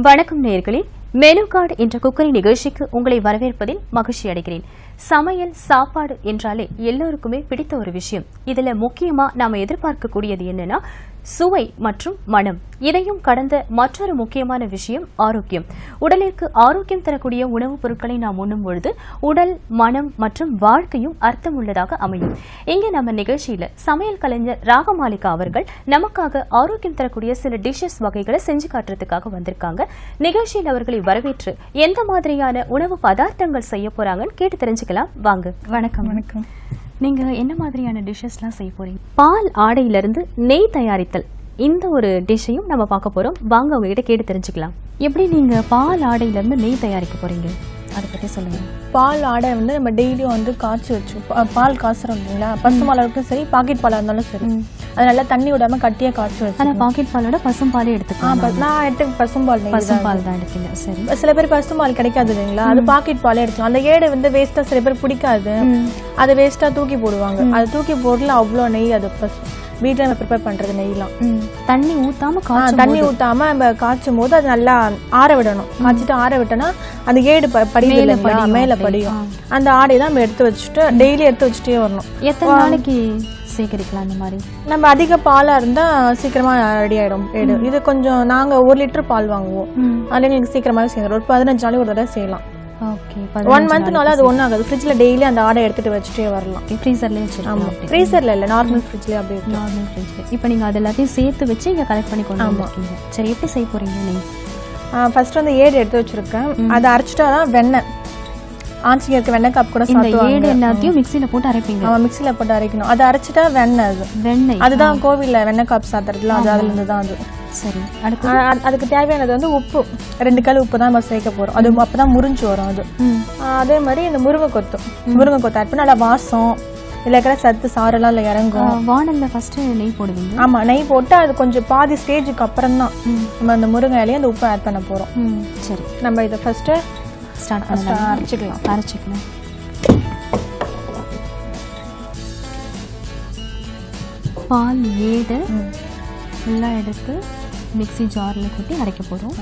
வணக்கம் நேர்களே. Menu card என்ற குக்கரி நிகழ்ச்சிக்கு உங்களை வரவேற்பதில் மகிழ்ச்சி அடைகிறேன். சமையல் சாப்பாடு என்றாலே எல்லோருக்குமே பிடித்த ஒரு விஷயம். இதுல முக்கியமா நாம எதிர்பார்க்கக்கூடியது என்னன்னா சுவை மற்றும் மனம் இதையும் கடந்த மற்றொரு முக்கியமான விஷயம் ஆரோக்கியம். உடலிற்கு ஆரோக்கியம் தரக்கூடிய உணவுப் பொருட்களை நாம் உண்ணும் பொழுது உடல் மனம் மற்றும் வாழ்க்கையும் அர்த்தம் உள்ளதாக அமையும். இங்க நம்ம நிகழ்ச்சியில சமையல் கலைஞர் ராகமாலிகா அவர்கள் நமக்காக ஆரோக்கியம் தரக்கூடிய சில டிஷ்ஷஸ் வகைகளை செஞ்சு காட்டுறதுக்காக வந்திருக்காங்க. நிகழ்ச்சியில் அவர்களை வரவேற்று எந்த மாதிரியான உணவு பதார்த்தங்கள் செய்ய போறாங்கன்னு கேட்டு தெரிஞ்சுக்கலாம். வாங்க. வணக்கம். வணக்கம். நீங்க என்ன மாதிரியான டிஷ்ஷஸ்லாம் செய்ய போறீங்க? பால் ஆடையிலிருந்து நெய் தயாரித்தல். இந்த ஒரு டிஷ்ஷையும் நம்ம பார்க்க போறோம். வாங்க உங்ககிட்ட கேட்டு தெரிஞ்சுக்கலாம். எப்படி நீங்க பால் ஆடையிலிருந்து நெய் தயாரிக்க போறீங்க? அதை பத்தி சொல்லுங்க. பால் ஆடை வந்து நம்ம டெய்லியும் வந்து காய்ச்சி வச்சு பால் காய்ச்சுறோம் இல்லைங்களா? பசுமாலாக இருக்கட்டும் சரி பாக்கெட் பாலாக இருந்தாலும் சரி. அது நல்லா தண்ணி விடாம கட்டியா காய்ச்சி வச்சு ஆனா பாக்கெட் பாலோட பசும் பாலே ஆ, எடுத்துக்கலாம் நான் எடுத்து பசும்பால் நெய் பசும் பால் தான் எடுப்பீங்க சரி. சில பேர் பசும்பால் கிடைக்காது இல்லைங்களா? அது பாக்கெட் பாலே எடுக்கலாம் அந்த ஏடு வந்து வேஸ்டா சில பேர் பிடிக்காது. அதை வேஸ்டா தூக்கி போடுவாங்க. அது தூக்கி போடல அவ்வளோ நெய் அது பசு வீட்டில் நம்ம ப்ரிப்பேர் பண்றது நெய்லாம். தண்ணி காய்ச்சும் தண்ணி ஊத்தாம நம்ம காய்ச்சும் போது அது நல்லா ஆற விடணும். காய்ச்சிட்டு ஆற விட்டோம்னா அந்த ஏடு ப- இல்லைங்களா? மேல படியும். அந்த ஆடையை தான் நம்ம எடுத்து வச்சுட்டு டெய்லி எடுத்து வச்சுட்டே வரணும். எத்தனை நாளைக்கு சேகரிக்கலாம் அந்த மாதிரி? நம்ம அதிக பாலா இருந்தா சீக்கிரமா ரெடி ஆயிடும். ஏடு இது கொஞ்சம் நாங்க ஒரு லிட்டர் பால் வாங்குவோம். அதுல எங்களுக்கு சீக்கிரமாவே செய்யணும் ஒரு பதினஞ்சு நாளைக்கு ஒரு தடவை செய்யலாம் ஒன் மந்த்னால அது ஒன்றும் ஆகாது ஃப்ரிட்ஜ்ல டெய்லி அந்த ஆடை எடுத்துட்டு வச்சுட்டே வரலாம். ஃப்ரீசர்லயே வச்சிருக்கோம். ஃப்ரீசர்ல இல்ல நார்மல் ஃப்ரிட்ஜ்லயே அப்படியே. நார்மல் ஃப்ரிட்ஜ் இப்போ நீங்க அது எல்லாத்தையும் சேர்த்து வச்சு இங்க கலெக்ட் பண்ணி கொண்டு வந்திருக்கீங்க. சரி எப்படி செய்ய போறீங்க நீங்க? ஆ, ஃபர்ஸ்ட் வந்து ஏடு எடுத்து வச்சிருக்கேன். அதை அரைச்சிட்டா தான் வெண்ணெய். ஆச்சிங்க இருக்க வெண்ணெய் கப் கூட இந்த ஏடு எல்லாத்தையும் மிக்ஸில போட்டு அரைப்பீங்க. அவன் மிக்ஸில போட்டு அரைக்கணும். அதை அரைச்சிட்டா வெண்ணெய் அது. வெண்ணெய். அதுதான் கோவில்ல வெண்ணெய் காப்பு சாத்துறதுல அது அதுல இருந்து தான் அது. சரி அடுத்து அதுக்கு தேவையானது வந்து உப்பு. ரெண்டு கல் உப்பு தான் நம்ம சேர்க்க போறோம். அது அப்பதான் முறிஞ்சு வரும் அது. அதே மாதிரி இந்த முருங்கை கொத்து முருங்கை கொத்து ஆட் பண்ணி நல்லா வாசம். இல்ல இருக்கிற சத்து சாரெல்லாம் இல்ல இறங்கும். ஆ, வாணல்ல ஃபர்ஸ்ட் நெய் போடுவீங்க? ஆமா நெய் போட்டு அது கொஞ்சம் பாதி ஸ்டேஜுக்கு அப்புறம் தான் நம்ம அந்த முருங்கை இலையும் அந்த உப்பு ஆட் பண்ண போறோம். சரி. நம்ம இதை ஃபர்ஸ்ட் ஸ்டார்ட் பண்ணலாம்? அரைச்சிக்கலாம் அரைச்சிக்கலாம் பால் ஏடு ஃபுல்லா எடுத்து மிக்ஸி ஜார்ல கொட்டி அரைக்க போறோம்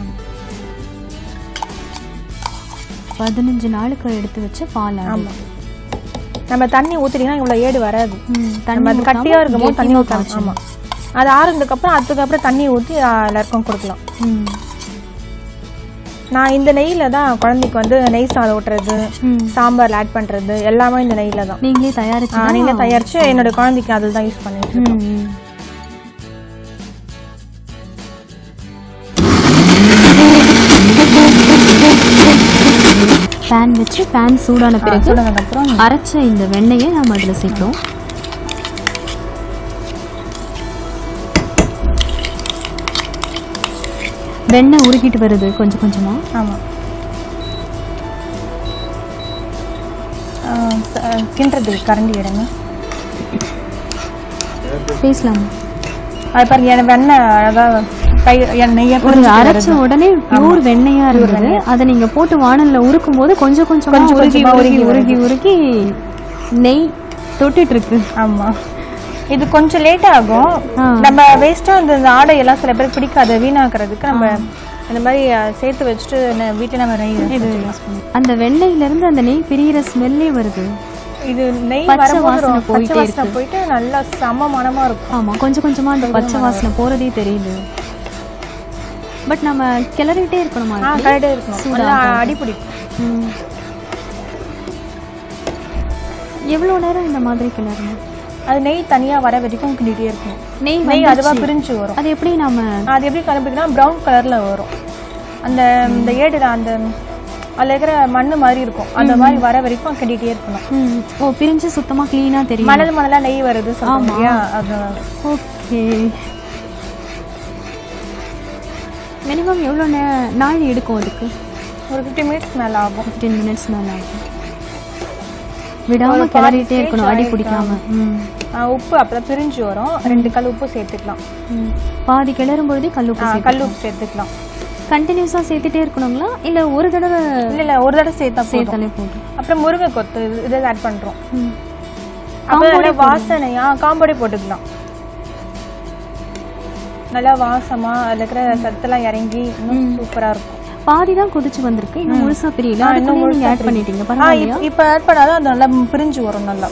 பதினஞ்சு நாளுக்கு எடுத்து வச்ச பால் ஆடை. ஆமா நம்ம தண்ணி ஊத்திட்டீங்கன்னா இவ்வளவு ஏடு வராது நம்ம தண்ணி அது கட்டியா இருக்கும் போது தண்ணி ஊற்றணும் ஆமா அது ஆறுனதுக்கு அப்புறம் அதுக்கப்புறம் தண்ணி ஊற்றி எல்லாருக்கும் கொடுக்கலாம் ம் நான் இந்த நெய்யில தான் குழந்தைக்கு வந்து நெய் சாதம் ஊட்டுறது ம். சாம்பார்ல ஆட் பண்றது எல்லாமே இந்த நெய்யில தான் நீங்களே தயாரிச்சு நீங்களே தயாரிச்சு என்னோட குழந்தைக்கு அதில் தான் யூஸ் பண்ணிட்டு இருக்கோம். பேன் வச்சு பேன் சூடான பிறகு அரைச்ச இந்த வெண்ணெயை நாம அதுல சேர்க்கிறோம் வெண்ணெய் உருகிட்டு வருது கொஞ்சம் கொஞ்சமா? ஆமா. ஆ, ச- கிண்டுறதுக்கு கரண்டி எடுங்க. பேசலாம். அது பாருங்க என் வெண்ணெய் அழகா கை ஒரு அரைச்ச உடனே பியூர் வெண்ணெயா இருந்தது. அதை நீங்க போட்டு வாணல்ல உருக்கும் போது கொஞ்சம் கொஞ்சமா உருகி உருகி உருகி உருகி நெய் தொட்டுட்டு இருக்கு. ஆமா. இது கொஞ்சம் லேட் ஆகும். நம்ம வேஸ்டா இந்த ஆடை எல்லாம் சில பேருக்கு பிடிக்காது. வீணாக்குறதுக்கு நம்ம இந்த மாதிரி சேர்த்து வச்சுட்டு வீட்டுல நம்ம நெய். அந்த வெண்ணெயில இருந்து அந்த நெய் பிரியிற ஸ்மெல்லே வருது. இது நெய் வரும்போது பச்சை வாசனை போயிட்டு நல்லா சம மணமா இருக்கும். ஆமா கொஞ்சம் கொஞ்சமா அந்த பச்சை வாசனை போறதே தெரியுது பட் நம்ம கிளறிட்டே இருக்கணுமா? கரெக்டாக இருக்கணும். நல்லா அடி பிடிக்கும். ம். எவ்வளவு நேரம் இந்த மாதிரி கிளறணும்? அது நெய் தனியா வர வரைக்கும் கிண்டிட்டே இருக்கும் நெய் நெய் அதுவா பிரிஞ்சு வரும். அது எப்படி நாம அது எப்படி கண்டுபிடிக்கனா ப்ரௌன் கலர்ல வரும். அந்த இந்த ஏடுல அந்த அதுல இருக்கிற மண்ணு மாதிரி இருக்கும். அந்த மாதிரி வர வரைக்கும் கிண்டிட்டே இருக்கணும். ஓ பிரிஞ்சு சுத்தமா கிளீனா தெரியும். மணல் மணலா நெய் வருது இல்லையா? அதனால ஓகே. மினிமம் எவ்வளோ நாள் எடுக்கும் அதுக்கு? ஒரு ஃபிஃப்டி மினிட்ஸ் மேல ஆகும். ஃபிஃப்டீன் மினிட்ஸ் மேலே ஆகும். விடாம கிளறிட்டே இருக்கணும் அடி பிடிக்காம. உப்பு அப்பதான் பிரிஞ்சு வரும். ரெண்டு கல் உப்பு சேர்த்துக்கலாம். பாதி கிளறும் பொழுதே கல் உப்பு கல் உப்பு சேர்த்துக்கலாம். கண்டினியூஸா சேர்த்துட்டே இருக்கணுங்களா? இல்ல ஒரு தடவை இல்ல இல்ல ஒரு தடவை சேர்த்தா சேர்த்தாலே போதும். அப்புறம் முருங்கை கொத்து இது- ஆட் பண்றோம். அப்புறம் வாசனையா காம்போடே போட்டுக்கலாம். நல்லா வாசமா அதுல இருக்கிற சத்தெல்லாம் இறங்கி இன்னும் சூப்பரா இருக்கும். பாதி தான் கொதிச்சு வந்திருக்கு. இன்னும் முழுசா பிரியல ஆ, இன்னும் நீங்க ஆட் பண்ணிட்டீங்க. பரவாயில்லையா? இப்- இப்ப ஆட் பண்ணாதான் அது நல்லா பிரிஞ்சு வரும் நல்லா.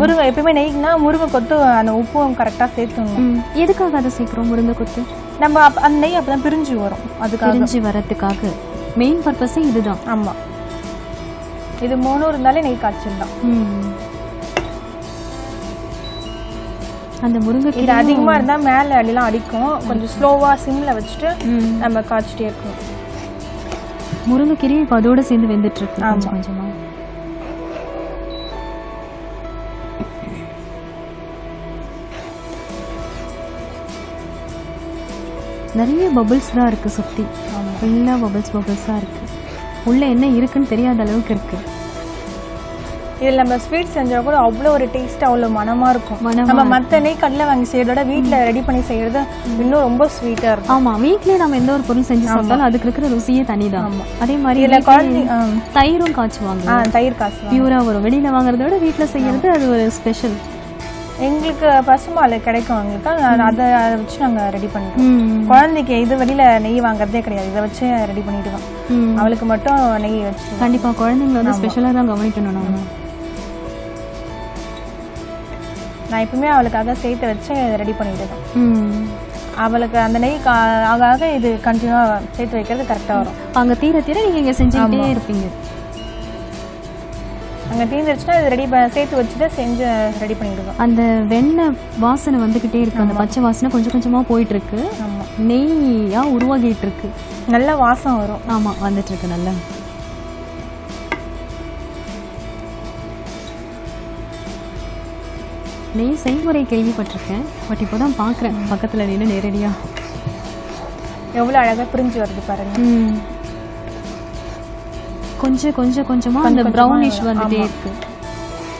முருங்கை எப்பயுமே நெய்னா முருங்கை கொத்து அந்த உப்பும் கரெக்டா சேர்த்துணும் எதுக்காக அதை சேர்க்குறோம் முருங்கை கொத்து? நம்ம அந்த நெய் அப்பதான் பிரிஞ்சு வரும். அதுக்காக. பிரிஞ்சு வரதுக்காக மெயின் பர்பஸே இதுதான். ஆமா. இது மூணும் இருந்தாலே நெய் காய்ச்சல் தான். அந்த இது முருங்கைக்கீரை அதிகமா இருந்தா மேல அடிலாம் அடிக்கும். கொஞ்சம் ஸ்லோவா சிம்ல வச்சுட்டு நம்ம காய்ச்சிட்டே இருக்கணும். முருங்கைக்கீரையும் இப்போ அதோட சேர்ந்து வெந்துட்டு இருக்கு கொஞ்சம் கொஞ்சமா. நிறைய பபிள்ஸ் தான் இருக்கு சுத்தி. ஃபுல்லா பபிள்ஸ் பபிள்ஸ் தான் இருக்கு. உள்ள என்ன இருக்குன்னு தெரியாத அளவுக்கு இருக்கு. இதுல நம்ம ஸ்வீட் செஞ்சா கூட அவ்வளோ ஒரு டேஸ்ட் அவ்வளோ மனமா இருக்கும். நம்ம மத்த நெய் கடலை வாங்கி செய்யறதோட வீட்ல ரெடி பண்ணி செய்யறது இன்னும் ரொம்ப ஸ்வீட்டா இருக்கும். ஆமா வீட்லயே நம்ம எந்த ஒரு பொருள் செஞ்சு சாப்பிட்டாலும் அதுக்கு இருக்கிற ருசியே தனிதான். அதே மாதிரி இதுல குழந்தை. தயிரும் காய்ச்சுவாங்க தயிர் காசு பியூரா வரும் வெளியில வாங்குறத விட வீட்ல செய்யறது அது ஒரு ஸ்பெஷல் எங்களுக்கு பசுமால் கிடைக்கும் எங்களுக்கு. அது- அதை வச்சு நாங்க ரெடி பண்ணிடுவோம் குழந்தைக்கு இது வெளியில நெய் வாங்குறதே கிடையாது. இதை வச்சு ரெடி பண்ணிடுவோம். அவளுக்கு மட்டும் நெய் வச்சு கண்டிப்பா குழந்தைங்களை வந்து ஸ்பெஷலா தான் கவனிக்கணும் நம்ம நான் எப்பவுமே அவளுக்காக சேர்த்து வச்சு ரெடி பண்ணிடுவேன் ம். அவளுக்கு அந்த நெய் ஆக இது கண்டினியூவா சேர்த்து வைக்கிறது கரெக்டா வரும். அங்க தீர தீர நீங்க இங்க செஞ்சுக்கிட்டே இருப்பீங்க. அங்க தீர்ந்துருச்சுன்னா இது ரெடி சேர்த்து வச்சுட்டு செஞ்சு ரெடி பண்ணிடுவோம் அந்த வெண்ணெய் வாசனை வந்துகிட்டே இருக்கு. அந்த பச்சை வாசனை கொஞ்சம் கொஞ்சமா போயிட்டு இருக்கு நெய்யா உருவாகிட்டு இருக்கு. நல்ல வாசம் வரும். ஆமா வந்துட்டு இருக்கு நல்லா. நெய் செய்முறை கேள்விப்பட்டிருக்கேன் பட் இப்போதான் பாக்குறேன் பக்கத்துல நின்று நேரடியா. எவ்வளவு அழகா பிரிஞ்சு வருது பாருங்க. கொஞ்சம் கொஞ்சம் கொஞ்சமா அந்த ப்ரௌனிஷ் வந்துட்டே இருக்கு.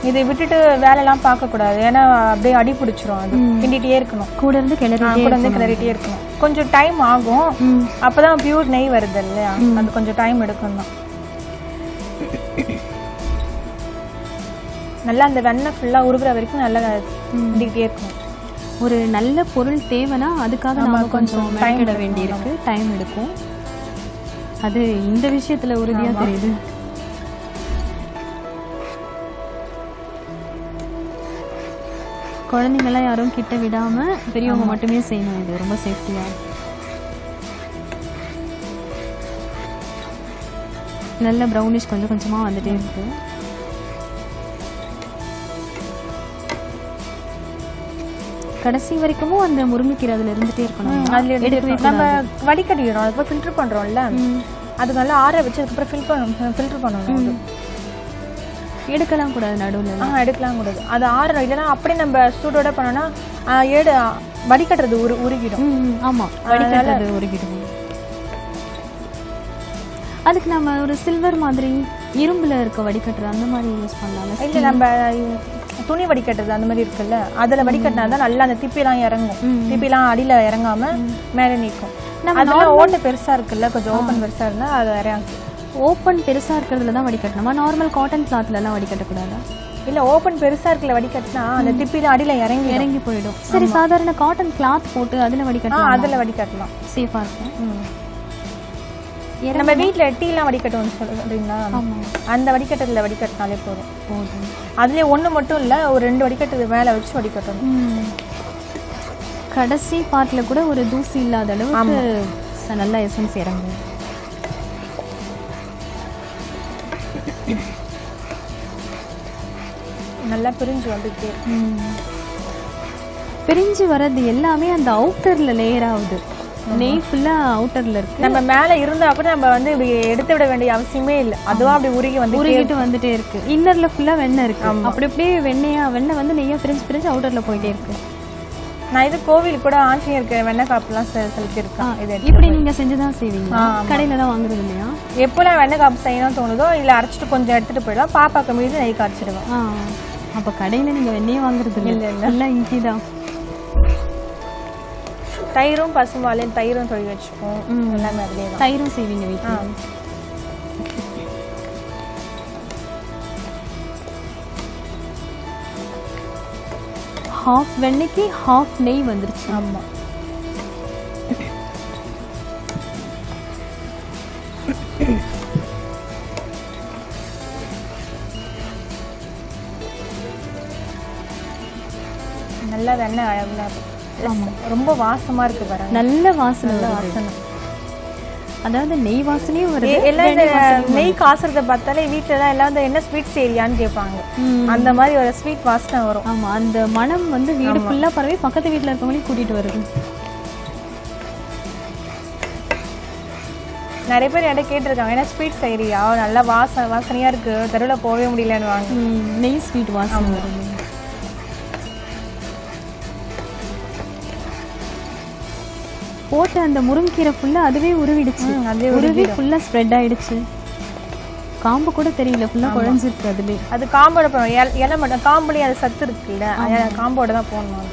இதை விட்டுட்டு வேலையெல்லாம் பார்க்க கூடாது ஏன்னா அப்படியே அடி பிடிச்சிரும் அது. கிண்டிட்டே இருக்கணும். கூட இருந்து ஆ, கிளறிட்டே கூட வந்து கிளறிட்டே இருக்கணும். கொஞ்சம் டைம் ஆகும். அப்பதான் பியூர் நெய் வருது இல்லையா? அது கொஞ்சம் டைம் எடுக்கும் நல்லா அந்த வெண்ணெய் ஃபுல்லா உருகுற வரைக்கும் நல்லா கிண்டிக்கிட்டே இருக்கணும் ஒரு நல்ல பொருள் தேவைன்னா அதுக்காக நாம கொஞ்சம் மெனக்கிட வேண்டியிருக்கு. டைம் எடுக்கும். அது இந்த விஷயத்துல உறுதியா தெரியுது. குழந்தைங்களாம் யாரும் கிட்ட விடாம பெரியவங்க மட்டுமே செய்யணும். இது ரொம்ப சேஃப்டியா நல்ல ப்ரௌனிஷ் கொஞ்சம் கொஞ்சமா வந்துட்டே இருக்கு கடைசி வரைக்கும் அந்த முருங்கைக்கீரை அதுல இருந்துட்டே இருக்கணும். அதுல. நம்ம வடிகட்டிக்கிறோம் அதுக்கப்புறம் ஃபில்டர் பண்றோம்ல அது நல்லா ஆற வச்சு அதுக்கப்புறம் ஃபில் பண்ணணும். ஃபில்டர் பண்ணணும். அது. எடுக்கலாம் கூடாது நடுவுல ஆ எடுக்கலாம் கூடாது. அது ஆறணும். இல்லைன்னா அப்படியே நம்ம சூடோட பண்ணோம்னா ஏடு வடிகட்டுறது உரு உருகிடும். ம், ம், ஆமா. வடிகட்டுறது உருகிடும். அதுக்கு நம்ம ஒரு சில்வர் மாதிரி இரும்புல இருக்க வடிகட்டுற அந்த மாதிரி யூஸ் பண்ணலாம்ல? இல்ல நம்ம துணி வடிகட்டுறது அந்த மாதிரி இருக்குல்ல அதுல வடிகட்டினா தான் நல்லா அந்த திப்பிலாம் இறங்கும். திப்பிலாம் அடியில இறங்காம மேலே நிற்கும் அதுல ஓட்டை பெருசா இருக்குல்ல கொஞ்சம் ஓப்பன் பெருசா இருந்தா அது இறங்கும் ஓப்பன் பெருசா இருக்கிறதுல தான் வடிகட்டணுமா? நார்மல் காட்டன் கிளாத்ல எல்லாம் வடிகட்டக்கூடாதா? இல்ல ஓப்பன் பெருசா இருக்குல்ல வடிகட்டினா அந்த திப்பிலாம் அடியில இறங்கி இறங்கி போயிடும். சரி சாதாரண காட்டன் கிளாத் போட்டு அதுல வடிகட்டலாம்? அதுல வடிகட்டலாம். சேஃபா இருக்கும். ம். நம்ம வீட்ல டீலாம் வடிகட்டுவோம் சொல்றீங்களா ஆமா. அந்த வடிகட்டத்துல வடிகட்டினாலே போதும். போதும். அதுலயே ஒண்ணு மட்டும் இல்ல ஒரு ரெண்டு வடிகட்டு மேல வச்சு வடிகட்டணும். கடைசி பார்ட்ல கூட ஒரு தூசி இல்லாத அளவுக்கு நல்லா எசன்ஸ் இறங்கும். நல்லா பிரிஞ்சு வந்துட்டே. பிரிஞ்சு வர்றது எல்லாமே அந்த அவுட்டர்ல லேயர் ஆகுது. நெய் ஃபுல்லா அவுட்டர்ல இருக்கு. நம்ம மேல இருந்தா கூட நம்ம வந்து இப்படி எடுத்து விட வேண்டிய அவசியமே இல்ல. அதுவா அப்படி உருகி வந்து உருகிட்டு வந்துட்டே இருக்கு. இன்னர்ல ஃபுல்லா வெண்ணெய் இருக்கு. அப்படி அப்படியே வெண்ணெயா வெண்ணெய் வந்து நெய்யா பிரிஞ்சு பிரிஞ்சு அவுட்டர்ல போயிட்டே இருக்கு. நான் இது கோவில் கூட ஆஞ்சநேயருக்கு வெண்ணெய் காப்புலாம் செலுத்திருக்கேன் இது இப்படி நீங்க செஞ்சுதான் செய்வீங்க. கடையில தான் வாங்குறது இல்லையா? எப்போலாம் வெண்ணெய் காப்பு செய்யணும்னு தோணுதோ இல்ல அரைச்சிட்டு கொஞ்சம் எடுத்துட்டு போயிடுவேன் பாப்பாக்கு மீது நெய் காய்ச்சிடுவேன் அப்ப கடையில நீங்க வெண்ணெயே வாங்குறது இல்ல. இல்ல இங்கி தான். தயிரும் பசும்பாலையும் தயிரும் தொழில் வச்சுப்போம். எல்லாமே அதுலேயே தான். தயிரும் செய்வீங்க வீட்டில் ஹாஃப் வெண்ணைக்கு ஹாஃப் நெய் வந்துருச்சு. ஆமாம் நல்லா வெண்ணெய் அளவுலாம் இருக்கும் ரொம்ப வாசமா இருக்கு பாருங்க. நல்ல வாசனை. வாசனை. அதாவது நெய் வாசனையும் வருது எல்லாம் இந்த நெய் காசுறத பார்த்தாலே வீட்டுல எல்லாம் எல்லாம் இந்த என்ன ஸ்வீட் செய்யறியான்னு கேட்பாங்க. அந்த மாதிரி ஒரு ஸ்வீட் வாசனை வரும். ஆமா அந்த மனம் வந்து வீடு ஃபுல்லா பரவி பக்கத்து வீட்ல இருக்கவங்களையும் கூட்டிட்டு வருது. நிறைய பேர் என்கிட்ட கேட்டிருக்காங்க என்ன ஸ்வீட் செய்யறியா நல்லா வாசனை வாசனையா இருக்கு. தெருவில் போகவே முடியலன்னு வாங்க நெய் ஸ்வீட் வாசனை வருது. போட்ட அந்த முருங்கீரை ஃபுல்லா அதுவே உருவிடுச்சு. ம், அதுவே உருவி ஃபுல்லா ஸ்ப்ரெட் ஆயிடுச்சு. காம்பு கூட தெரியல ஃபுல்லா குழஞ்சிருக்கு அதுவே. அது காம்போட போடணும் இல- மட்டும் காம்புலயும் அது சத்து இருக்குல்ல அது காம்போட தான் போடணும் அது.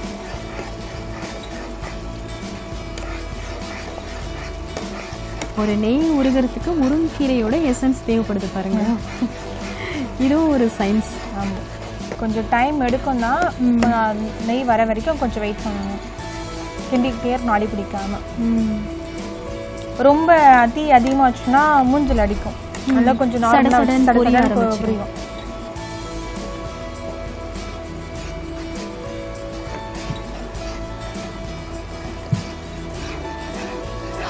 ஒரு நெய் உருகிறதுக்கு முருங்கீரையோட எசன்ஸ் தேவைப்படுது பாருங்க. இதுவும் ஒரு சயின்ஸ் ஆமா. கொஞ்சம் டைம் எடுக்கும் தான் நெய் வர வரைக்கும் கொஞ்சம் வெயிட் பண்ணணும். கிண்டிக்கிட்டே இருக்கணும் அடி பிடிக்காம. ரொம்ப அதி அதிகமா வச்சுன்னா மூஞ்சில் அடிக்கும். நல்லா கொஞ்சம். பொரியும்.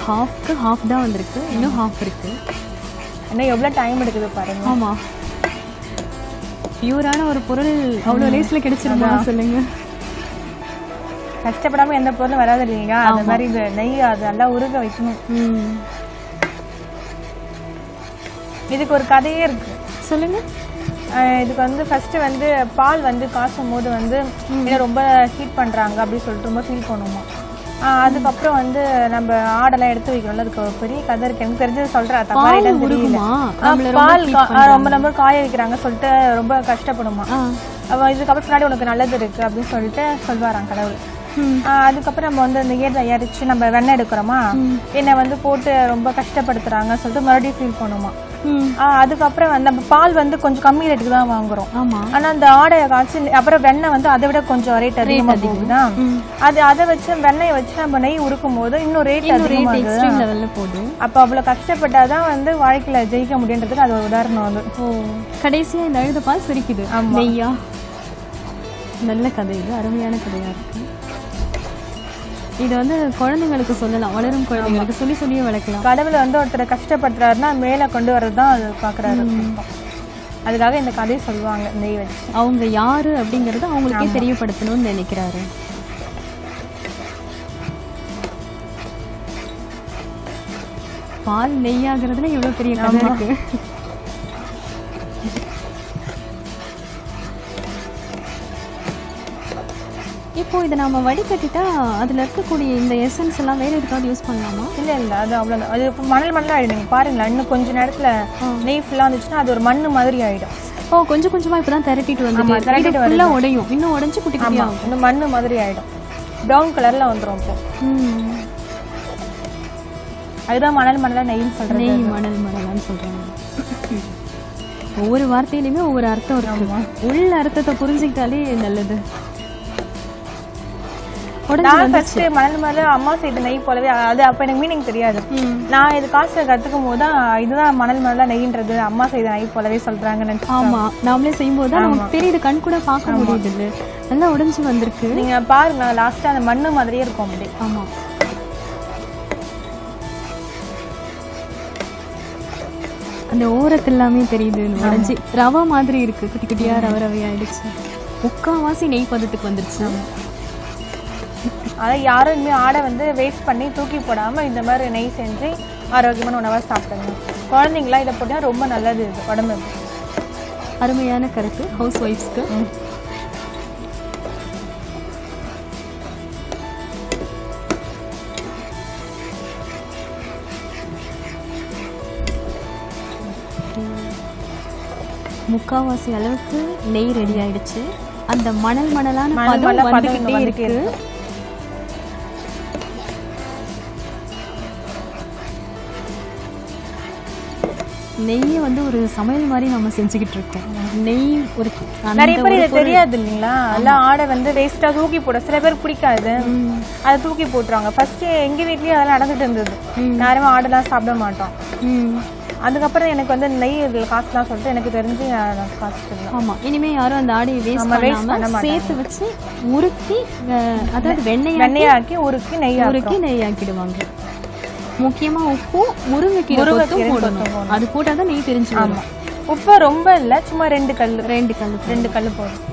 ஹாஃப்க்கு ஹாஃப் தான் வந்திருக்கு. இன்னும் ஹாஃப் இருக்கு. இன்னும் எவ்வளவு டைம் எடுக்குது பாருங்க. ஆமா. பியூரான ஒரு பொருள் அவ்வளவு லேஸ்ல கிடைச்சிருமா சொல்லுங்க. கஷ்டப்படாம எந்த பொருளும் வராது இல்லைங்களா? அந்த மாதிரி இது நெய் அது நல்லா உருக வைக்கணும். இதுக்கு ஒரு கதையே இருக்கு. சொல்லுங்க. இதுக்கு வந்து ஃபர்ஸ்ட் வந்து பால் வந்து காசும் போது வந்து ரொம்ப ஹீட் பண்றாங்க அப்படின்னு சொல்லிட்டு ரொம்ப ஃபீல் பண்ணுவோமா. அதுக்கப்புறம் வந்து நம்ம ஆடெல்லாம் எடுத்து வைக்கணும்ல அதுக்கு ஒரு பெரிய கதை இருக்கு. எனக்கு தெரிஞ்சது சொல்றேன். தப்பா பால் இல்லைன்னு தெரியல. ரொம்ப பால். ரொம்ப நம்ம காய வைக்கிறாங்க சொல்லிட்டு ரொம்ப கஷ்டப்படுமா. இதுக்கப்புறம் பின்னாடி உனக்கு நல்லது இருக்கு அப்படின்னு சொல்லிட்டு சொல்வாராம் கடவுள். அதுக்கப்புறம் நம்ம வந்து இந்த ஏர் தயாரிச்சு நம்ம வெண்ணெய் எடுக்கிறோமா? என்னை வந்து போட்டு ரொம்ப கஷ்டப்படுத்துறாங்க சொல்லிட்டு மறுபடியும் ஃபீல் பண்ணுமா. அதுக்கப்புறம் நம்ம பால் வந்து கொஞ்சம் கம்மி ரேட்டுக்கு தான் வாங்குறோம். ஆனா அந்த ஆடையை காய்ச்சி அப்புறம் வெண்ணெய் வந்து அதை விட கொஞ்சம் ரேட் அதிகமா போகுதா? அது அதை வச்சு வெண்ணெயை வச்சு நம்ம நெய் உருக்கும் போது இன்னும் ரேட் லெவல்ல போகுது. அப்ப அவ்வளவு கஷ்டப்பட்டாதான் வந்து வாழ்க்கையில ஜெயிக்க முடியுன்றதுக்கு அது ஒரு உதாரணம் வந்து கடைசியா இந்த அழுத பால் சிரிக்குது. நெய்யா? நல்ல கதை இது. அருமையான கதையா இருக்கு. இது வந்து குழந்தைங்களுக்கு சொல்லலாம் வளரும் குழந்தைங்களுக்கு சொல்லி சொல்லியே வளர்க்கலாம். கடவுளை வந்து ஒருத்தரை கஷ்டப்படுத்துறாருன்னா மேல கொண்டு வர்றது தான் அது பாக்குறாரு அர்த்தம். அதுக்காக இந்த கதையை சொல்லுவாங்க நெய் வச்சு அவங்க யாரு அப்படிங்கறத அவங்களுக்கே தெரியப்படுத்தணும்னு நினைக்கிறாரு. பால் நெய்யாகிறதுல இவ்வளவு பெரிய கதை இருக்கு. இப்போ இதை நாம வடிகட்டிட்டா அதுல இருக்கக்கூடிய இந்த எசன்ஸ் எல்லாம் வேற எதுக்காவது யூஸ் பண்ணலாமா? இல்ல இல்ல அது அவ்வளவுதான் அது இப்ப மணல் மணல் ஆயிடும். நீங்க பாருங்களேன் இன்னும் கொஞ்ச நேரத்துல நெய் ஃபுல்லா இருந்துச்சுன்னா அது ஒரு மண்ணு மாதிரி ஆயிடும். ஓ கொஞ்சம் கொஞ்சமா இப்பதான் திரட்டிட்டு ஆமா, வந்து திரட்டிட்டு ஃபுல்லா உடையும். இன்னும் உடைஞ்சு குட்டி குட்டியா ஆமா இன்னும் மண்ணு மாதிரி ஆயிடும். ப்ரௌன் கலர்ல வந்துரும் இப்போ. அதுதான் மணல் மணலா நெய்ன்னு சொல்றது. நெய் மணல் மணலான்னு சொல்றாங்க. ஒவ்வொரு வார்த்தையிலுமே ஒவ்வொரு அர்த்தம் இருக்கு. உள்ள அர்த்தத்தை புரிஞ்சுக்கிட்டாலே நல்லது. நான் ஃபர்ஸ்ட் மணல் மேல அம்மா செய்த நெய் போலவே அது அப்ப எனக்கு மீனிங் தெரியாது. நான் இது காசை கத்துக்கும் போது தான் இதுதான் மணல் மேல நெய்ன்றது அம்மா செய்த நெய் போலவே சொல்றாங்கன்னு நினைச்சேன். ஆமா நாமளே செய்யும்போது தான் நமக்கு தெரியுது கண் கூட பார்க்க முடியுது. இல்ல நல்லா உடைஞ்சு வந்திருக்கு. நீங்க பாருங்க லாஸ்டா அந்த மண்ணு மாதிரியே இருக்கும் அப்படியே ஆமா. அந்த ஓரத்து எல்லாமே தெரியுது உடைஞ்சு. ரவை மாதிரி இருக்கு குட்டி குட்டியா ரவை ரவையாயிடுச்சு முக்காவாசி நெய் பதத்துக்கு வந்துருச்சு. அதான் யாரும் இனிமே ஆடை வந்து வேஸ்ட் பண்ணி தூக்கி போடாம இந்த மாதிரி நெய் செஞ்சு ஆரோக்கியமான உணவா சாப்பிடுங்க. குழந்தைங்களா இதை போட்டா ரொம்ப நல்லது இது உடம்புக்கு அருமையான கருத்து ஹவுஸ் ஒய்ஃப்ஸ்க்கு முக்காவாசி அளவுக்கு நெய் ரெடி ஆயிடுச்சு. அந்த மணல் மணலான மணல் பதம் வந்துகிட்டே இருக்கு. வந்து ஒரு சமையல் மாதிரி நம்ம செஞ்சுக்கிட்டு இருக்கோம். நெய் ஒரு நிறைய பேர் இது. தெரியாது இல்லைங்களா? எல்லாம் ஆடை வந்து வேஸ்டா தூக்கி போட சில பேர் பிடிக்காது. அதை தூக்கி போட்டுருவாங்க. ஃபர்ஸ்ட் எங்க வீட்லயும் அதெல்லாம் நடந்துட்டு இருந்தது. யாருமே ஆடெல்லாம் சாப்பிட மாட்டோம். அதுக்கப்புறம் எனக்கு வந்து நெய் இதில் காசுலாம் சொல்லிட்டு எனக்கு தெரிஞ்சு காசு தரலாம் ஆமா. இனிமே யாரும் அந்த ஆடையை வேஸ்ட் ஆமா, waste பண்ண பண்ணாம மாட்டாங்க. சேர்த்து வச்சு உருக்கி அதாவது வெண்ணெய் வெண்ணெயாக்கி உருக்கி நெய் உருக்கி நெய் ஆக்கிடுவாங்க முக்கியமா உப்பு முருங்கைக்கீரை முருங்கைக்கீரை கொத்தும் போடணும். அது போட்டாதான் நெய் தெரிஞ்சு ஆமாம் உப்பு ரொம்ப இல்லை சும்மா ரெண்டு கல் ரெண்டு கல் ரெண்டு கல் போதும்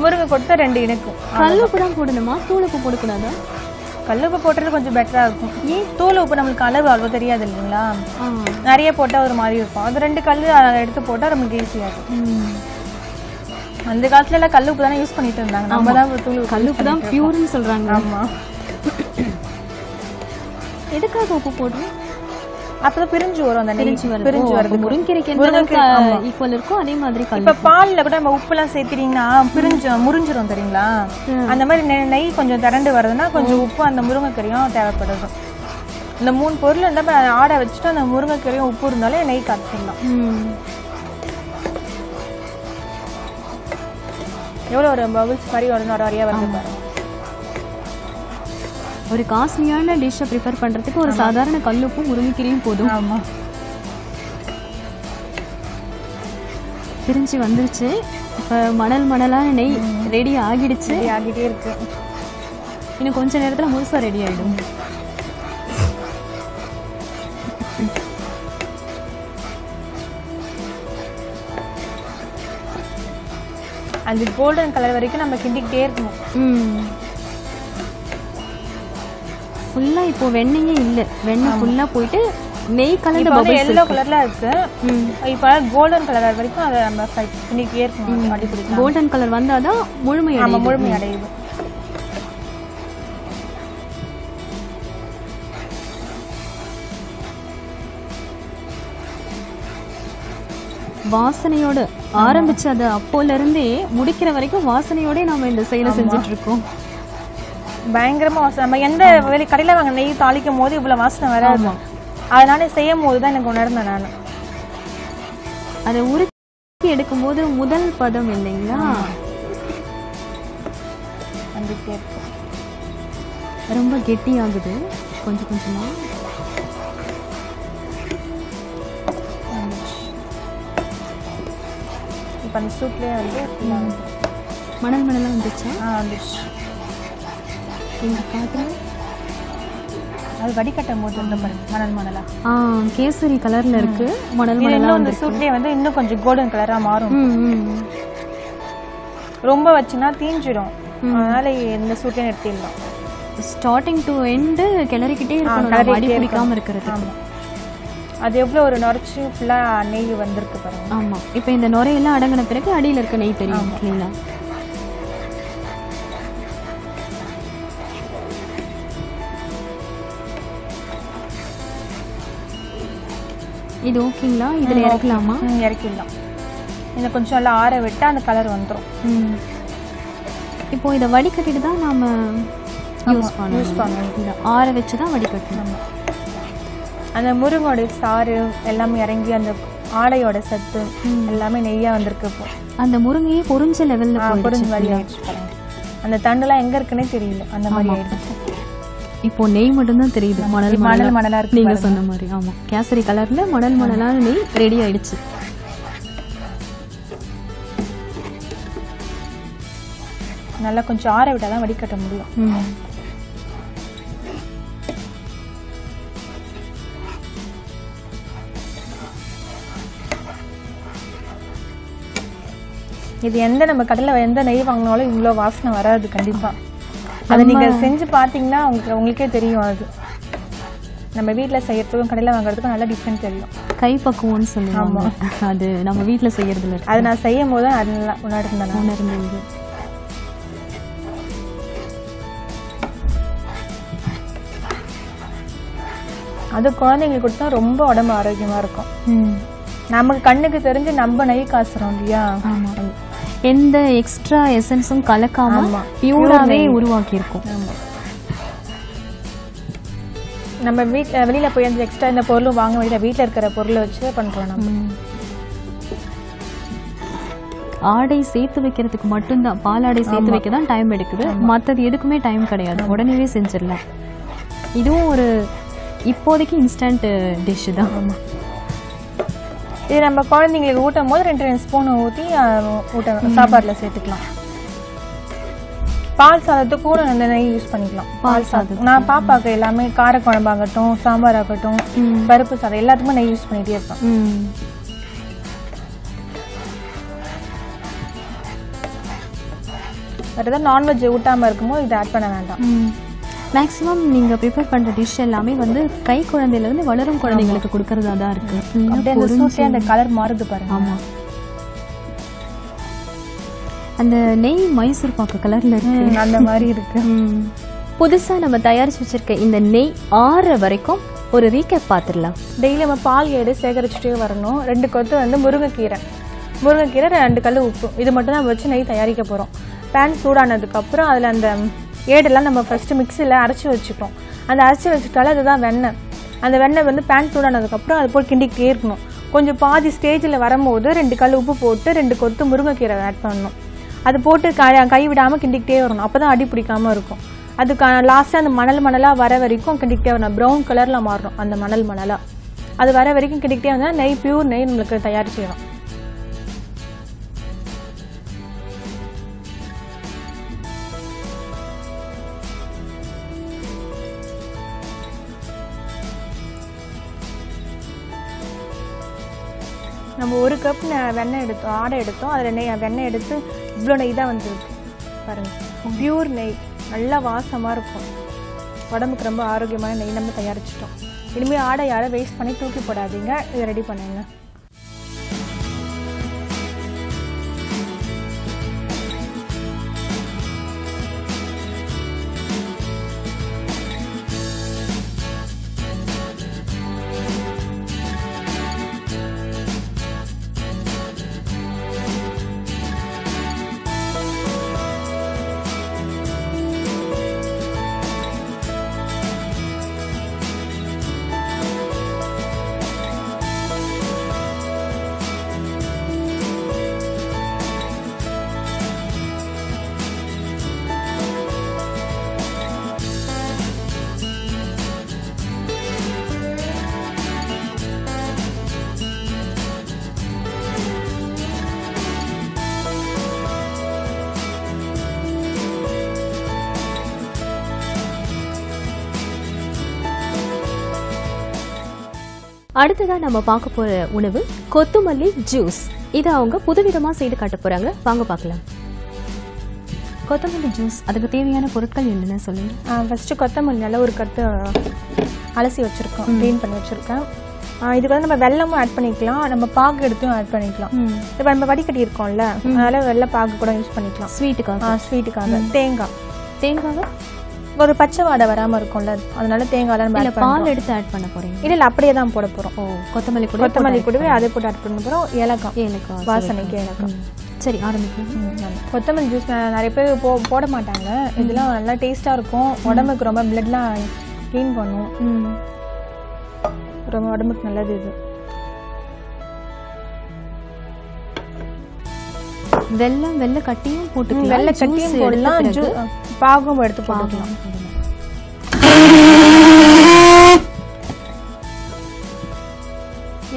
முருங்கை கொடுத்தா ரெண்டு இனிக்கும் கல்லுப்பு தான் போடணுமா? தூள் உப்பு போடக்கூடாதா? கல் உப்பு போட்டுறது கொஞ்சம் பெட்டராக இருக்கும். ஏன்? தூள் உப்பு நம்மளுக்கு அளவு அவ்வளோ தெரியாது இல்லைங்களா. நிறைய போட்டால் ஒரு மாதிரி இருக்கும். அது ரெண்டு கல் எடுத்து போட்டால் நமக்கு ஈஸியாக இருக்கும். அந்த காலத்துல எல்லாம் கல் உப்பு தானே யூஸ் பண்ணிட்டு இருந்தாங்க. நம்ம தான் தூள் உப்பு கல்லுப்பு தான் பியூர்னு சொல்றாங்க ஆமாம் எதுக்காக உப்பு போடுறோம் அப்பதான் பிரிஞ்சு வரும் அந்த பிரிஞ்சு வருது பிரிஞ்சு வருது ஆமா. ஈக்குவல் இருக்கோ அதே மாதிரி இப்ப பால்ல கூட நம்ம உப்புலாம் சேர்த்துட்டீங்கன்னா பிரிஞ்சு முறிஞ்சிரும் தெரியுங்களா? அந்த மாதிரி நெய் கொஞ்சம் திரண்டு வருதுன்னா கொஞ்சம் உப்பு அந்த முருங்கைக்கறியும் தேவைப்படுது. இந்த மூணு பொருள் இருந்தா ஆடை வச்சுட்டு அந்த முருங்கைக்கறியும் உப்பு இருந்தாலே நெய் காய்ச்சிடலாம். ம். எவ்வளவு ஒரு பபுள்ஸ் மாதிரி நொர வரையா வருது பாருங்க. ஒரு காஸ்ட்லியான டிஷ்ஷை ப்ரிப்பேர் பண்றதுக்கு ஒரு சாதாரண கல்லுப்பும் முருங்கைக்கீரையும் போதும். ஆமா. பிரிஞ்சு வந்துருச்சு. இப்ப மணல் மணலான நெய் ரெடி ஆகிடுச்சு. ஆகிட்டே இருக்கு. இன்னும் கொஞ்ச நேரத்துல முழுசா ரெடி ஆயிடும். அந்த கோல்டன் கலர் வரைக்கும் நம்ம கிண்டிக்கிட்டே இருக்கணும். ம். ஃபுல்லா இப்போ வெண்ணெயே இல்ல. வெண்ணெய் ஃபுல்லா போயிட்டு நெய் கலந்த பபிள்ஸ் எல்லோ கலர்ல இருக்கு. இப்போ கோல்டன் கலர் வரைக்கும் அதை நம்ம fry கிண்டிக்கிட்டே இருக்கணும். பிடிக்கும் கோல்டன் கலர் வந்தாதான் முழுமை ஆமா. முழுமை அடையுது. வாசனையோட ஆரம்பிச்சு அது அப்போல இருந்தே முடிக்கிற வரைக்கும் வாசனையோட நாம இந்த செயலை செஞ்சுட்டு இருக்கோம். பயங்கரமா வாசனை. நம்ம எந்த வெளி கடையில வாங்க நெய் தாளிக்கும் போது இவ்வளவு வாசனை வராது. அதனால செய்யும் போது தான் எனக்கு உணர்ந்தேன் நான். அதை உருக்கி எடுக்கும்போது முதல் பதம் இல்லைங்களா? ரொம்ப கெட்டியாகுது. கொஞ்சம் கொஞ்சமா. வந்துச்சு. இப்ப அந்த சூப்லயே வந்து மணல் மணலாம் வந்துச்சா? ஆ வந்துச்சு. அது வடிகட்டும் போது வந்து பாருங்க மணல் மணலா. ஆ கேசரி கலர்ல இருக்கு மணல் மணலா இன்னும் வந்து இந்த சூட்லயே வந்து இன்னும் கொஞ்சம் கோல்டன் கலரா மாறும். ரொம்ப வச்சுன்னா தீஞ்சிடும். அதனால இந்த சூட்லயே நிறுத்திடலாம். ஸ்டார்டிங் டு எண்டு கிளறிக்கிட்டே இருக்கணும் அடி பிடிக்காம இருக்கிறது அது எவ்வளவு ஒரு நுரைச்சு ஃபுல்லா நெய் வந்திருக்கு பாருங்க. ஆமா. இப்போ இந்த நுரையெல்லாம் அடங்கின பிறகு அடியில இருக்க நெய் தெரியும் இல்லைங்களா? இது ஓகேங்களா? இதுல இறக்கலாமா? இறக்கிடலாம். இதை கொஞ்சம் நல்லா ஆற விட்டா அந்த கலர் வந்துடும். இப்போ இதை வடிகட்டிட்டு தான் நாம யூஸ் பண்ணணும். யூஸ் பண்ணணும். ஆற வச்சு தான் வடிகட்டணும். அந்த முருங்கோட சாறு எல்லாமே இறங்கி அந்த ஆடையோட சத்து எல்லாமே நெய்யா வந்திருக்கு இப்போ. அந்த முருங்கையே பொரிஞ்ச லெவல்ல ஆயிடுச்சு பாருங்க. அந்த தண்டுலாம் எங்க இருக்குன்னே தெரியல. அந்த மாதிரி ஆயிடுச்சு. இப்போ நெய் மட்டும்தான் தெரியுது மணல் மணல் மணல். மணலா இருக்கு நீங்க சொன்ன மாதிரி ஆமா. கேசரி கலர்ல மணல் மணலான நெய் ரெடி ஆயிடுச்சு. நல்லா கொஞ்சம் ஆற விட்டா தான் வடிகட்ட முடியும். இது எந்த நம்ம கடையில் எந்த நெய் வாங்கினாலும் இவ்வளோ வாசனை வராது கண்டிப்பா. அதை நீங்க செஞ்சு பார்த்தீங்கன்னா உங்களுக்கு உங்களுக்கே தெரியும் அது. நம்ம வீட்டில் செய்யறதுக்கும் கடையில் வாங்குறதுக்கும் நல்ல டிஃப்ரெண்ட் தெரியும். கைப்பக்குவம்னு சொல்லுவாங்க. அது நம்ம வீட்ல செய்யறதுல அது நான் செய்யும் போது அது நல்லா உணர்ந்தேன். உணர்ந்தது. அது குழந்தைங்களுக்கு கொடுத்தா ரொம்ப உடம்பு ஆரோக்கியமா இருக்கும். நமக்கு கண்ணுக்கு தெரிஞ்சு நம்ம நெய் காசுறோம் இல்லையா? எந்த எக்ஸ்ட்ரா எசன்ஸும் கலக்காம ஆமா. பியூராவே உருவாக்கி இருக்கும் ஆமா. நம்ம வீட்டில் வெளியில போய் அந்த எக்ஸ்ட்ரா இந்த பொருளும் வாங்க வேண்டிய வீட்டில் இருக்கிற பொருளை வச்சு பண்றோம் நம்ம. ஆடை சேர்த்து வைக்கிறதுக்கு மட்டும்தான் பாலாடை சேர்த்து வைக்க தான் டைம் எடுக்குது. மத்தது எதுக்குமே டைம் கிடையாது. உடனே செஞ்சிடலாம். இதுவும் ஒரு இப்போதைக்கு இன்ஸ்டன்ட் டிஷ் தான். இது நம்ம குழந்தைங்களுக்கு ஊட்டும் போது ரெண்டு ரெண்டு ஸ்பூன் ஊற்றி ஊட்ட சாப்பாட்டில் சேர்த்துக்கலாம். பால் சாதத்துக்கு கூட அந்த நெய் யூஸ் பண்ணிக்கலாம். பால் சாதம். நான் பாப்பாக்கு எல்லாமே கார குழம்பாகட்டும் சாம்பார் ஆகட்டும் பருப்பு சாதம் எல்லாத்துக்குமே நெய் யூஸ் பண்ணிட்டே இருப்பேன் வேறு ஏதாவது நான்வெஜ் ஊட்டாமல் இருக்கும்போது இதை ஆட் பண்ண வேண்டாம். மேக்ஸிமம் நீங்க ப்ரிப்பேர் பண்ற டிஷ் எல்லாமே வந்து கை குழந்தையில இருந்து வளரும் குழந்தைங்களுக்கு கொடுக்கறதா தான் இருக்கு. அப்படியே அந்த கலர் மாறுது பாருங்க. ஆமா. அந்த நெய் மைசூர் பாக்கு கலர்ல இருக்கு. அந்த மாதிரி இருக்கு. ம். புதுசா நம்ம தயாரிச்சு வச்சிருக்க இந்த நெய் ஆறுற வரைக்கும் ஒரு ரீகேப் பார்த்துடலாம் டெய்லி நம்ம பால் ஏடு சேகரிச்சுட்டே வரணும். ரெண்டு கொத்து வந்து முருங்கைக்கீரை. முருங்கைக்கீரை ரெண்டு கல் உப்பு. இது மட்டும் தான் வச்சு நெய் தயாரிக்க போகிறோம் பேன் சூடானதுக்கப்புறம் அதில் அந்த ஏடெல்லாம் நம்ம ஃபஸ்ட்டு மிக்சியில் அரைச்சி வச்சுக்கிறோம் அந்த அரைச்சி வச்சுட்டாலே அதுதான் வெண்ணெய் அந்த வெண்ணெய் வந்து பேன் சூடானதுக்கப்புறம் அது போல் கிண்டிக்கிட்டே இருக்கணும். கொஞ்சம் பாதி ஸ்டேஜில் வரும்போது ரெண்டு கல் உப்பு போட்டு ரெண்டு கொத்து முருங்கைக்கீரை ஆட் பண்ணணும். அது போட்டு கை கை விடாமல் கிண்டிக்கிட்டே வரணும். அப்போ தான் அடி பிடிக்காமல் இருக்கும். அதுக்கு லாஸ்ட்டாக அந்த மணல் மணலாக வர வரைக்கும் கிண்டிக்கிட்டே வரணும். ப்ரௌன் கலரில் மாறணும் அந்த மணல் மணலாக அது வர வரைக்கும் கிண்டிக்கிட்டே வந்தால் நெய் பியூர் நெய் நம்மளுக்கு தயார் செய்யணும் கப் வெண்ணெய் எடுத்தோம் ஆடை எடுத்தோம். அதில் நெய் வெண்ணெய் எடுத்து இவ்வளோ நெய் தான் வந்துருக்கு பாருங்கள் பியூர் நெய். நல்லா வாசமாக இருக்கும். உடம்புக்கு ரொம்ப ஆரோக்கியமான நெய் நம்ம தயாரிச்சிட்டோம். இனிமேல் ஆடை யாரை வேஸ்ட் பண்ணி தூக்கி போடாதீங்க. இதை ரெடி பண்ணுங்க. அடுத்ததா நம்ம பார்க்க போற உணவு கொத்துமல்லி ஜூஸ் இதை அவங்க புதுவிதமா செய்து காட்ட போறாங்க. வாங்க பார்க்கலாம். கொத்தமல்லி ஜூஸ் அதுக்கு தேவையான பொருட்கள் என்னென்ன சொல்லுங்க ஃபஸ்ட்டு கொத்தமல்லி நல்லா ஒரு கட்டு அலசி வச்சுருக்கோம். க்ளீன் பண்ணி வச்சுருக்கேன். இதுக்கு வந்து நம்ம வெல்லமும் ஆட் பண்ணிக்கலாம். நம்ம பாகு எடுத்தும் ஆட் பண்ணிக்கலாம். இப்போ நம்ம வடிகட்டி இருக்கோம்ல அதனால வெள்ளை பாகு கூட யூஸ் பண்ணிக்கலாம். ஸ்வீட்டுக்காக ஸ்வீட்டுக்காக தேங்காய். தேங்காவை? ஒரு பச்சை வாடை வராமல் இருக்கும்ல அதனால தேங்காய் நம்ம இல்ல add பண்ணலாம். பால் எடுத்து ஆட் பண்ண போறீங்க. இல்ல இல்ல அப்படியே தான் போட போறோம். ஓ கொத்தமல்லி கூட கொத்தமல்லி கூடவே அதை போட்டு ஆட் பண்ண போறோம். ஏலக்காய் ஏலக்காய் வாசனைக்கு ஏலக்காய். சரி ஆரம்பிக்கலாம். கொத்தமல்லி ஜூஸ் நிறைய பேர் போ போட மாட்டாங்க. இதெல்லாம் நல்லா டேஸ்டா இருக்கும். உடம்புக்கு ரொம்ப பிளட்லாம் க்ளீன் பண்ணும். ம். ரொம்ப உடம்புக்கு நல்லது இது. வெல்லம் வெள்ளை கட்டியும் போட்டுக்கலாம். வெள்ளை கட்டியும் போடலாம். பாகும் எடுத்து போட்டுக்கலாம்.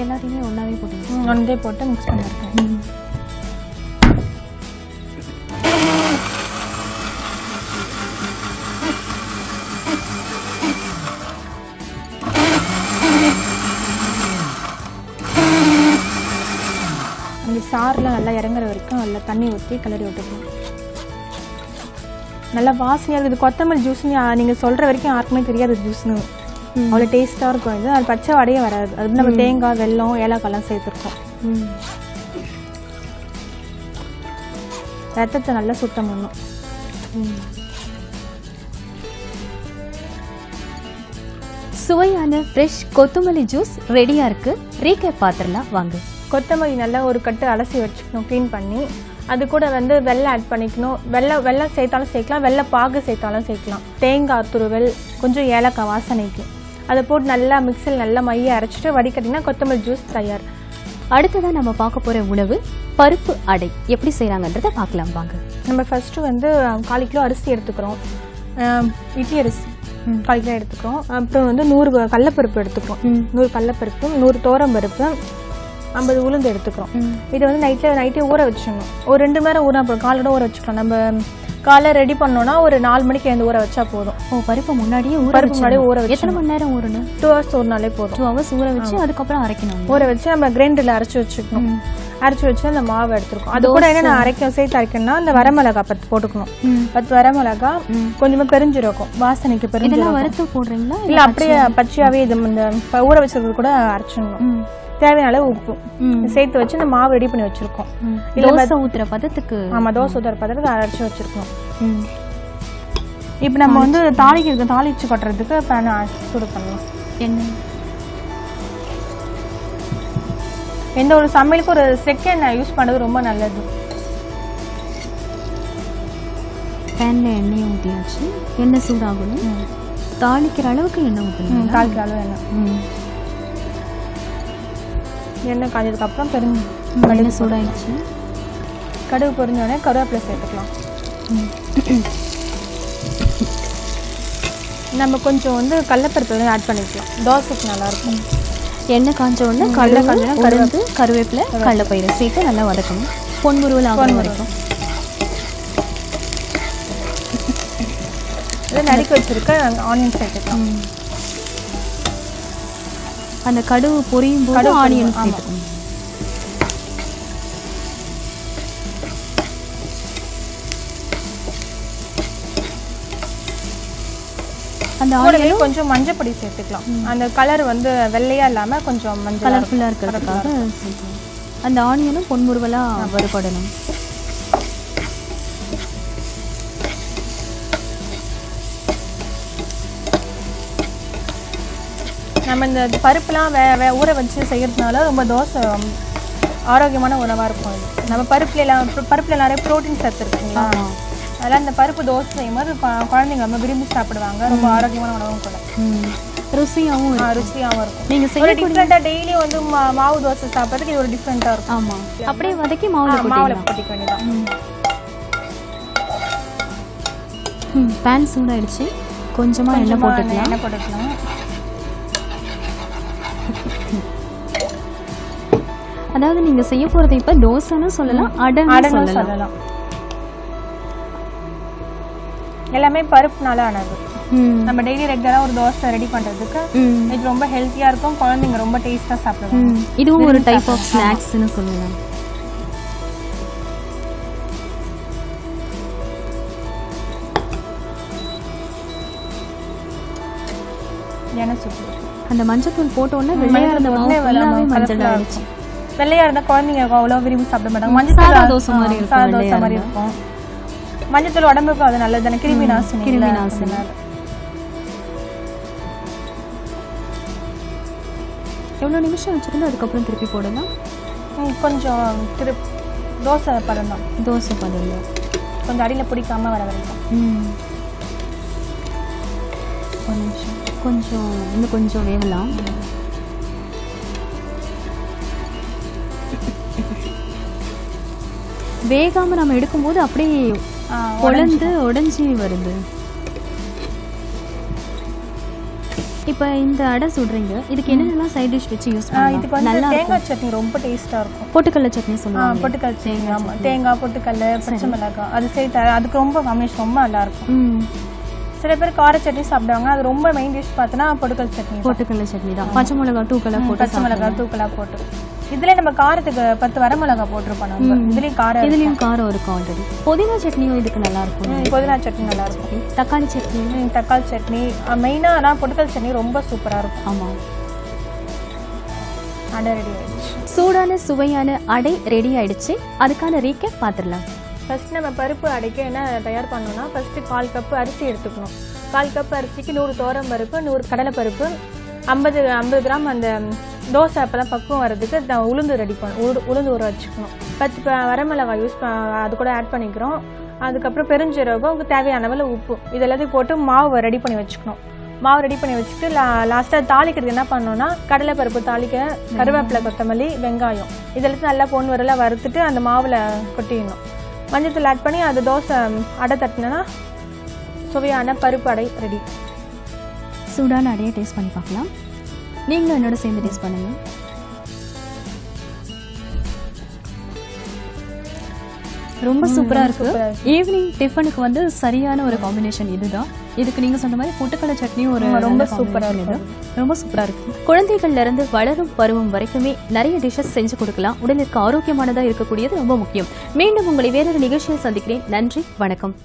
எல்லாத்தையுமே ஒன்னாவே போட்டுக்கலாம். ஒன்றே போட்டு மிக்ஸ் பண்ணிருக்கேன் சாறுலாம் நல்லா இறங்குற வரைக்கும் நல்லா தண்ணி ஊற்றி கிளறி விட்டுக்கணும். நல்லா வாசனையாக இருக்குது. கொத்தமல்லி ஜூஸ்னு நீங்கள் சொல்கிற வரைக்கும் யாருக்குமே தெரியாது ஜூஸ்னு அவ்வளோ டேஸ்ட்டாக இருக்கும் இது. அது பச்சை வடையே வராது. அது வந்து நம்ம தேங்காய் வெல்லம் ஏலக்காய்லாம் சேர்த்துருக்கோம். ரத்தத்தை நல்லா சுத்தம் பண்ணும். சுவையான ஃப்ரெஷ் கொத்தமல்லி ஜூஸ் ரெடியா இருக்கு. ரீகேப் பாத்திரலாம் வாங்க. கொத்தமல்லி நல்லா ஒரு கட்டு அலசி வச்சுக்கணும் க்ளீன் பண்ணி. அது கூட வந்து வெள்ளை ஆட் பண்ணிக்கணும். வெள்ளை வெள்ளை சேர்த்தாலும் சேர்க்கலாம் வெள்ளை பாகு சேர்த்தாலும் சேர்க்கலாம். தேங்காய் துருவல் கொஞ்சம் ஏலக்காய் வாசனைக்கு. அதை போட்டு நல்லா மிக்சியில் நல்லா மைய அரைச்சிட்டு வடிகட்டினா கொத்தமல்லி ஜூஸ் தயார். அடுத்ததா நம்ம பார்க்க போற உணவு பருப்பு அடை. எப்படி செய்றாங்கன்றத பார்க்கலாம் வாங்க. நம்ம ஃபஸ்ட்டு வந்து கால் கிலோ அரிசி எடுத்துக்கிறோம். இட்லி அரிசி. கால் கிலோ எடுத்துக்கிறோம். அப்புறம் வந்து நூறு கடலப்பருப்பு எடுத்துக்கிறோம். நூறு கடலப்பருப்பு நூறு பருப்பு ஐம்பது உளுந்து எடுத்துக்கிறோம். இதை வந்து நைட்டில் நைட்டே ஊற வச்சிடணும். ஒரு ரெண்டு மணி நேரம் ஊற அப்புறம் காலோட ஊற வச்சுக்கலாம். நம்ம காலை ரெடி பண்ணோம்னா ஒரு நாலு மணிக்கு எழுந்து ஊற வச்சா போதும். ஓ பருப்பு முன்னாடியே ஊற பருப்பு முன்னாடியே ஊற வச்சு எத்தனை மணி நேரம் ஊறணும்? டூ ஹவர்ஸ் ஊறினாலே போதும். டூ ஹவர்ஸ் ஊற வச்சு அதுக்கப்புறம் அரைக்கணும். ஊற வச்சு நம்ம கிரைண்டரில் அரைச்சி வச்சுக்கணும். அரைச்சி வச்சு அந்த மாவு எடுத்துருக்கோம். அது கூட என்ன அரைக்க சேர்த்து அரைக்கணும்னா அந்த வரமிளகா பத்து போட்டுக்கணும். பத்து வரமிளகா கொஞ்சமா பெருஞ்சிருக்கும் வாசனைக்கு பெருஞ்சிருக்கும் வறுத்து போடுறீங்களா? இல்ல அப்படியே பச்சையாவே இது இந்த ஊற வச்சிருக்கிறது கூட அரைச்சிடணும். தேவையான அளவு உப்பு. சேர்த்து வச்சு இந்த மாவு ரெடி பண்ணி வச்சிருக்கோம். தோசை ஊத்துற பதத்துக்கு ஆமா தோசை ஊத்துற பதத்துக்கு அரைச்சி வச்சிருக்கோம். இப்போ நம்ம வந்து தாளிக்கிறது தாளிச்சு கொட்டுறதுக்கு பேன் சூடு பண்ணலாம் என்ன? எந்த ஒரு சமையலுக்கு ஒரு செகண்ட் யூஸ் பண்ணது ரொம்ப நல்லது. பேன்ல எண்ணெய் ஊற்றியாச்சு எண்ணெய் சூடாகணும். தாளிக்கிற அளவுக்கு எண்ணெய் ஊற்றணும் கிலோ அளவு எண்ணெய். எண்ணெய் காஞ்சதுக்கு அப்புறம் பெரும் எண்ணெய் சூடாயிடுச்சு. கடுகு பொரிஞ்சோடனே கருவேப்பிலை சேர்த்துக்கலாம். நம்ம கொஞ்சம் வந்து கடலப்பருப்பு ஆட் பண்ணிக்கலாம். தோசைக்கு நல்லா இருக்கும் எண்ணெய் காஞ்ச உடனே ம், கடுகு எண்ணெய் காஞ்ச உடனே உளுந்து கருவேப்பிலை கடலைப்பயிறு சேர்த்து நல்லா வதக்கணும். பொன்முருவல் ஆகிற வரைக்கும். இதை நறுக்கி வச்சிருக்க ஆனியன் சேர்த்துக்கலாம். அந்த கடுகு பொரியும் போது ஆனியன். சேர்த்துக்கணும். அந்த கூடவே கொஞ்சம் மஞ்சள் பொடி சேர்த்துக்கலாம் அந்த கலர் வந்து வெள்ளையா இல்லாம கொஞ்சம் மஞ்சள் கலர்ஃபுல்லாக இருக்கிறதுக்காக அந்த ஆனியனும் பொன்முருவலாக வறுபடணும். நம்ம இந்த பருப்புலாம் வே வே ஊற வச்சு செய்யறதுனால ரொம்ப தோசை ஆரோக்கியமான உணவா இருக்கும் இது நம்ம பருப்புல எல்லாம் பரு- பருப்புல நிறைய ப்ரோட்டீன் சத்து இருக்குங்களா அதெல்லாம் இந்த பருப்பு தோசை செய்யும்போது கொ- குழந்தைங்க ரொம்ப விரும்பி சாப்பிடுவாங்க. ரொம்ப ஆரோக்கியமான உணவும் கூட. ம். ருசியாகவும் ஆ, இருக்கும். ருசியாவும் இருக்கும். நீங்க ஒரு செய்ய டிஃப்ரெண்டா டெய்லி வந்து மாவு தோசை சாப்பிட்றதுக்கு இது ஒரு டிஃப்ரெண்டா இருக்கும். ஆமா. அப்படியே வதக்கி ஆ, மாவுல கொட்டிக்க வேண்டியதான் பேன் சூடாயிடுச்சு. கொஞ்சமா எண்ணெய் போட்டுக்கலாம். எண்ணெய் போட்டுக்கலாம். அதாவது நீங்க செய்ய போறது இப்ப தோசைன்னு சொல்லலாம் அடன்னு சொல்லலாம். எல்லாமே பருப்புனால ஆனது. நம்ம டெய்லி ரெகுலரா ஒரு தோசை ரெடி பண்றதுக்கு. இது ரொம்ப ஹெல்த்தியா இருக்கும் குழந்தைங்க ரொம்ப டேஸ்டா சாப்பிடுவாங்க. இதுவும் ஒரு டைப் ஆஃப் ஸ்நாக்ஸ்னு சொல்லலாம் அந்த மஞ்சத்தூள் போட்ட உடனே வெள்ளையா இருந்த மஞ்சள் ஆயிடுச்சு. வெள்ளையா இருந்தா குழந்தைங்க அவ்வளோ விரும்பி சாப்பிட மாட்டாங்க. மஞ்சள் தோசை மாதிரி இருக்கும் சாதா தோசை மாதிரி இருக்கும். மஞ்சள் உடம்புக்கு அது நல்லது தானே கிருமி நாசினி கிருமி? நாசினி. எவ்வளவு நிமிஷம் வச்சிருந்து அதுக்கப்புறம் திருப்பி ம், கொஞ்சம் திரு தோசை பதம் தான். தோசை பதில் கொஞ்சம் அடியில பிடிக்காம வர வரைக்கும். ஒரு நிமிஷம். கொஞ்சம் இன்னும் கொஞ்சம் வேகலாம் வேகாம நம்ம எடுக்கும்போது அப்படியே பொழந்து உடைஞ்சி வருது. இப்போ இந்த அடை சுடுறீங்க. இதுக்கு என்னென்னலாம் சைட் டிஷ் வச்சு யூஸ் ஆ, இதுக்கு பண்ணலாம் வந்து தேங்காய் சட்னி ரொம்ப டேஸ்டா இருக்கும். பொட்டுக்கடலை சட்னி சொல்லுவாங்க. பொட்டுக்கல் சட்னி ஆமா. தேங்காய் பொட்டுக்கல்ல பச்சை மிளகாய் அது சேர்த்து அதுக்கு ரொம்ப காம்பினேஷன் ரொம்ப நல்லா இருக்கும். சில பேர் கார சட்னி சாப்பிடுவாங்க. அது ரொம்ப மெயின் டிஷ் பார்த்தோன்னா பொட்டுக்கல் சட்னி. பொட்டுக்கடலை சட்னி தான். பச்சை மிளகா தூக்கலை போட்டு பச்சை மிளகாய் தூக்கலா போட்டு. இதுல நம்ம காரத்துக்கு பத்து வர மிளகாய் போட்டிருப்போம் நம்ம. இதுலயும் காரம் இதுலயும் காரம் இருக்கும் ஆல்ரெடி. புதினா சட்னியும் இதுக்கு நல்லா இருக்கும். புதினா சட்னி நல்லா இருக்கும். தக்காளி சட்னி. தக்காளி சட்னி. மெயினாக ஆனால் பொட்டுக்கல் சட்னி ரொம்ப சூப்பரா இருக்கும். ஆமா. அடை ரெடி ஆயிடுச்சு. சூடான சுவையான அடை ரெடி ஆயிடுச்சு. அதுக்கான ரீகேப் பார்த்துடலாம் ஃபர்ஸ்ட் நம்ம பருப்பு அடைக்க என்ன தயார் பண்ணணும்னா ஃபர்ஸ்ட் கால் கப் அரிசி எடுத்துக்கணும். கால் கப் அரிசிக்கு நூறு தோரம் பருப்பு நூறு கடலை பருப்பு ஐம்பது ஐம்பது கிராம் அந்த தோசை அப்பெல்லாம் பக்குவம் வரதுக்கு நான் உளுந்து ரெடி பண்ண உளு உளுந்து ஊற வச்சுக்கணும். பத்து வரமிளகாய் யூஸ் அது கூட ஆட் பண்ணிக்கிறோம். அதுக்கப்புறம் பெருஞ்சீரகம் உங்களுக்கு தேவையான அளவில் உப்பு. இது எல்லாத்தையும் போட்டு மாவு ரெடி பண்ணி வச்சுக்கணும். மாவு ரெடி பண்ணி வச்சுட்டு லா லாஸ்ட்டாக தாளிக்கிறதுக்கு என்ன பண்ணோம்னா கடலைப்பருப்பு தாளிக்க கருவேப்பிலை கொத்தமல்லி வெங்காயம். இதெல்லாத்தையும் நல்லா பொன் வரலாம் வறுத்துட்டு அந்த மாவில் கொட்டிடணும். மஞ்சத்தில் ஆட் பண்ணி அது தோசை அடை தட்டினா சுவையான பருப்பு அடை ரெடி சூடான அடையை டேஸ்ட் பண்ணி பார்க்கலாம். நீங்களும் என்னோட சேர்ந்து டேஸ்ட் பண்ணுங்க. ரொம்ப சூப்பரா இருக்கு. ஈவினிங் டிஃபனுக்கு வந்து சரியான ஒரு காம்பினேஷன் இதுதான். இதுக்கு நீங்க சொன்ன மாதிரி பொட்டுக்கடலை சட்னியும் ஒரு ரொம்ப சூப்பராக இது. ரொம்ப இருக்கு. குழந்தைகள்ல இருந்து வளரும் பருவம் வரைக்குமே நிறைய டிஷ்ஷஸ் செஞ்சு கொடுக்கலாம். உடலுக்கு ஆரோக்கியமானதாக இருக்கக்கூடியது ரொம்ப முக்கியம். மீண்டும் உங்களை வேறொரு நிகழ்ச்சியில் சந்திக்கிறேன். நன்றி வணக்கம்.